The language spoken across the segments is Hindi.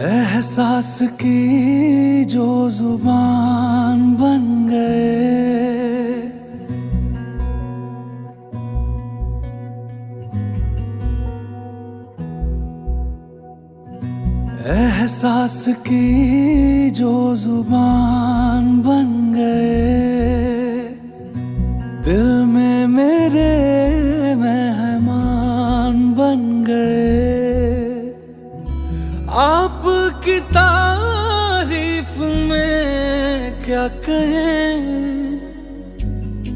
एहसास की जो ज़ुबान बन गए। एहसास की जो ज़ुबान बन गए। दिल में मेरे मेहमान बन गए। कहें,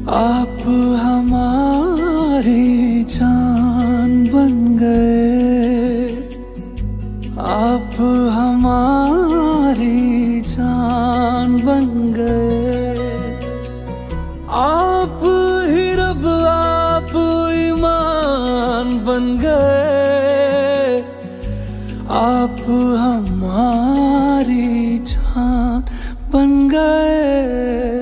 आप हमारी जान बन गए। आप हमारी जान बन गए। आप ही रब, आप ईमान बन गए। आप हमारी बन गए।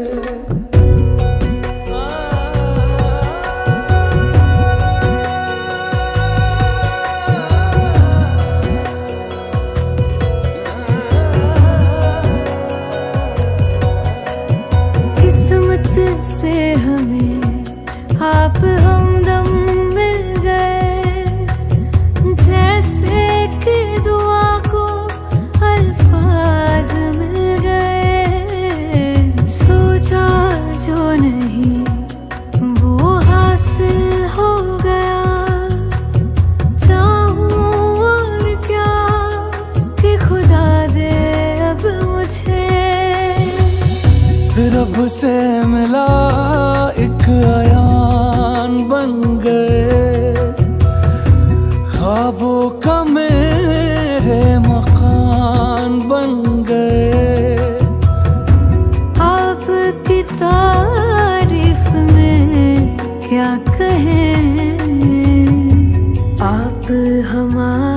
रब से मिला एक अयान बन गए। ख्वाबों का मेरे मकान बन गए। आपकी तारीफ़ में क्या कहें? आप हमारी